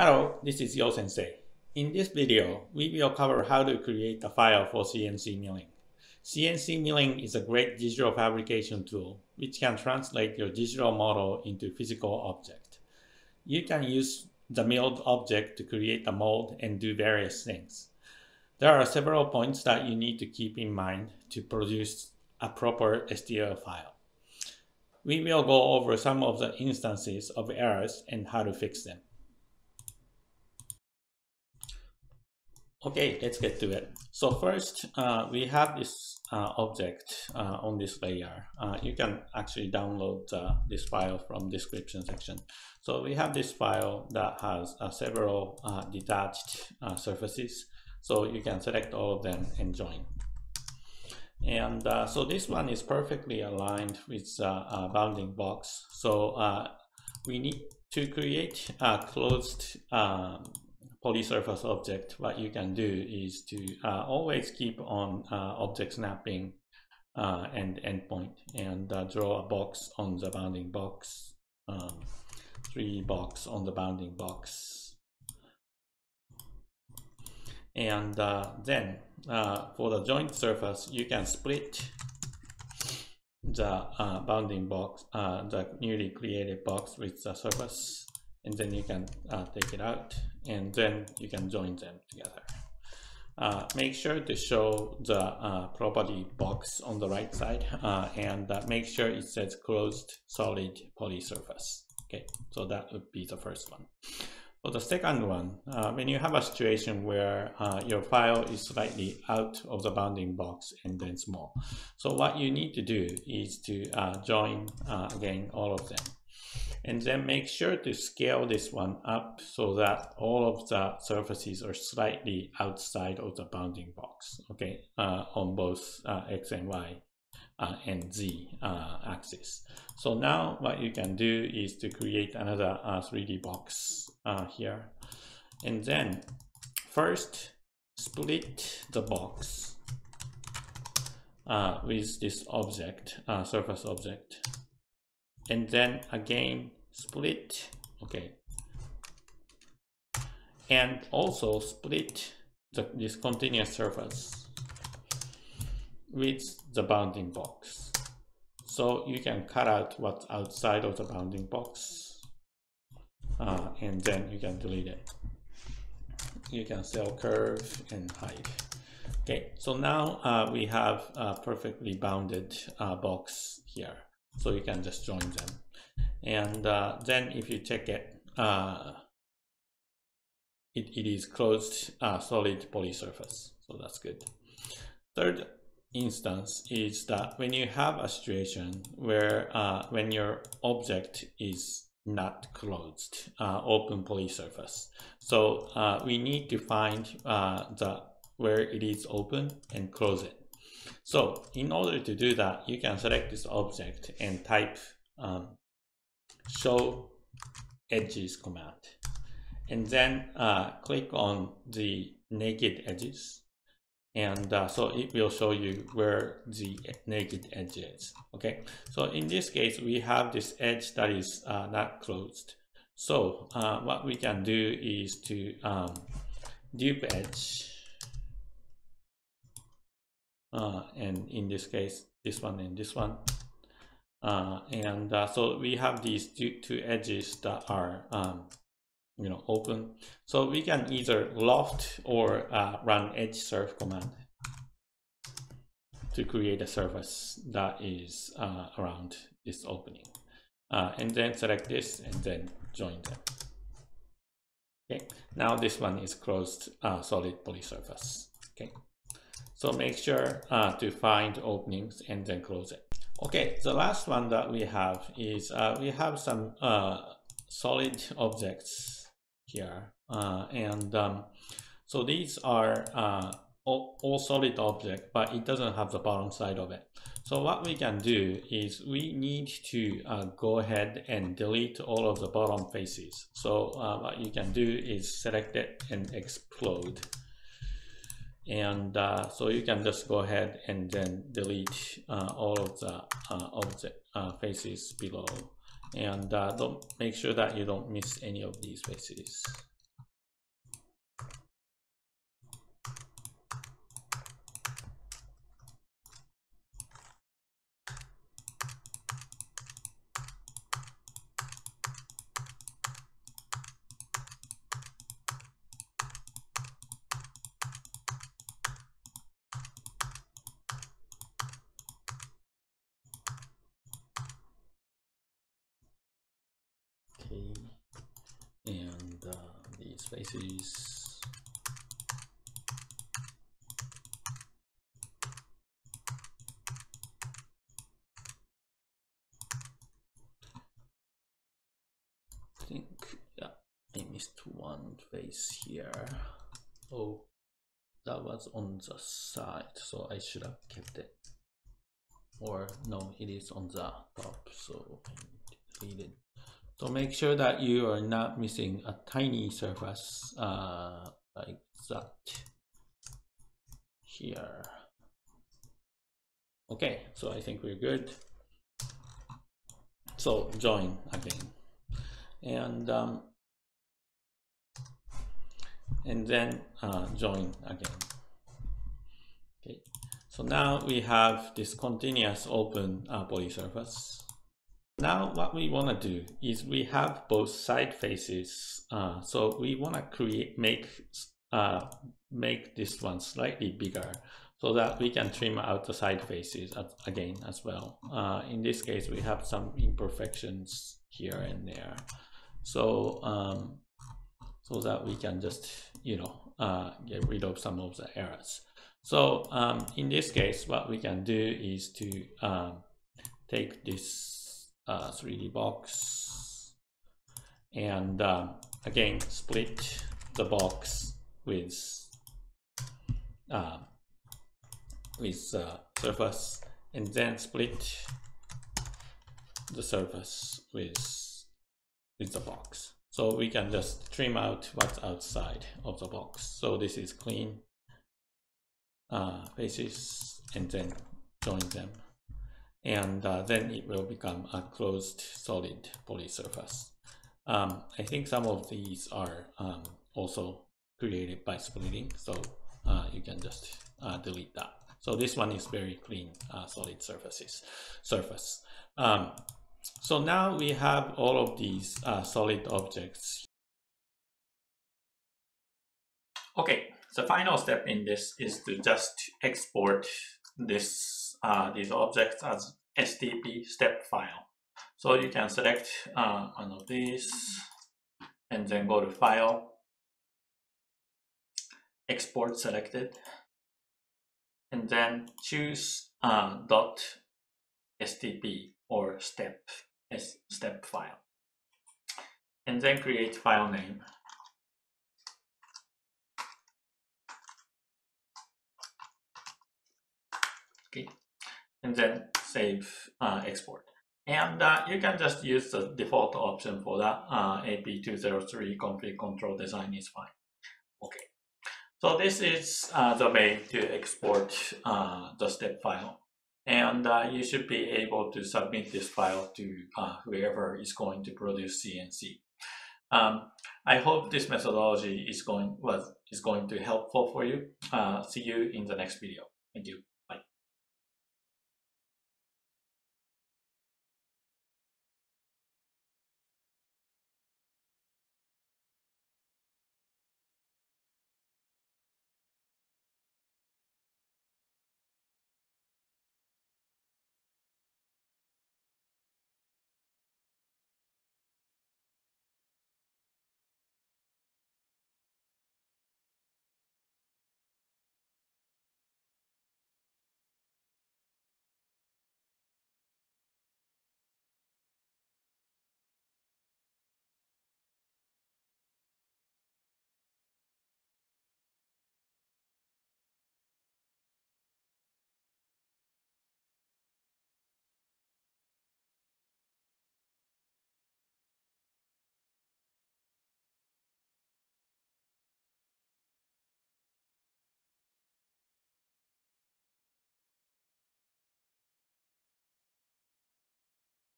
Hello, this is Yo Sensei. In this video, we will cover how to create a file for CNC milling. CNC milling is a great digital fabrication tool which can translate your digital model into physical object. You can use the milled object to create a mold and do various things. There are several points that you need to keep in mind to produce a proper STL file. We will go over some of the instances of errors and how to fix them. Okay, let's get to it. So first, uh, we have this uh, object uh, on this layer. Uh, you can actually download uh, this file from description section. So we have this file that has uh, several detached surfaces. So you can select all of them and join. And so this one is perfectly aligned with bounding box. So we need to create a closed um, polysurface object, what you can do is to uh, always keep on uh, object snapping uh, and endpoint and uh, draw a box on the bounding box, um, three box on the bounding box. And uh, then uh, for the joint surface, you can split the bounding box, the newly created box with the surface and then you can uh, take it out and then you can join them together. Uh, make sure to show the uh, property box on the right side uh, and uh, make sure it says closed solid poly surface. Okay, so that would be the first one. For the second one, uh, when you have a situation where your file is slightly out of the bounding box and then small. So what you need to do is to join again all of them and then make sure to scale this one up so that all of the surfaces are slightly outside of the bounding box, okay, uh, on both uh, X and Y uh, and Z uh, axis. So now what you can do is to create another 3D uh, box uh, here. And then first split the box with this object, surface object and then again split okay. And also split the, this continuous surface with the bounding box. So you can cut out what's outside of the bounding box uh, and then you can delete it. You can sell curve and hide. Okay so now uh, we have a perfectly bounded uh, box here so you can just join them. And uh, then if you check it uh, it, it is closed uh, solid poly surface. So that's good. Third instance is that when you have a situation where uh, when your object is not closed uh, open poly surface. So uh, we need to find the where it is open and close it so in order to do that, you can select this object and type um, show edges command. And then uh, click on the naked edges. And uh, so it will show you where the naked edge is. Okay, so in this case, we have this edge that is uh, not closed. So uh, what we can do is to um, dupe edge uh, and in this case this one and this one. Uh, and uh, so we have these two, two edges that are um, you know open. So we can either loft or uh, run edge surf command to create a surface that is uh, around this opening. Uh, and then select this and then join them. Okay. Now this one is closed solid poly surface okay so make sure uh, to find openings and then close it. Okay, the last one that we have is uh, we have some uh, solid objects here. Uh, and um, so these are uh, all, all, solid object, but it doesn't have the bottom side of it. So what we can do is we need to uh, go ahead and delete all of the bottom faces. So what you can do is select it and explode and uh, so you can just go ahead and then delete uh, all of the uh, object uh, faces below. And uh, don't make sure that you don't miss any of these faces faces. I think, yeah, I missed one face here. Oh, that was on the side, so I should have kept it. Or no, it is on the top, so I need to it. So make sure that you are not missing a tiny surface uh, like that here. Okay, so I think we're good. So join again. And um, and then uh, join again. Okay, so now we have this continuous open uh, poly surface. Now what we want to do is we have both side faces. Uh, so we want to create, make, uh, make this one slightly bigger so that we can trim out the side faces again as well. Uh, in this case, we have some imperfections here and there. So, um, so that we can just, you know, uh, get rid of some of the errors. So um, in this case, what we can do is to um, take this uh, 3D box. And uh, again split the box with uh, with uh, surface and then split the surface with with the box. So we can just trim out what's outside of the box. So this is clean uh, faces and then join them and uh, then it will become a closed solid poly surface. Um, I think some of these are um, also created by splitting, so uh, you can just uh, delete that. So this one is very clean uh, solid surfaces surface. Um, so now we have all of these uh, solid objects. Okay, the final step in this is to just export this uh, these objects as STP step file. So you can select uh, one of these and then go to File, Export selected, and then choose uh, STP or step step file, and then create file name. And then save uh, export. And uh, you can just use the default option for that. Uh, AP203 config control design is fine. Okay. So this is uh, the way to export uh, the step file. And uh, you should be able to submit this file to whoever is going to produce CNC. Um, I hope this methodology is going was is going to helpful for you. see you in the next video. Thank you.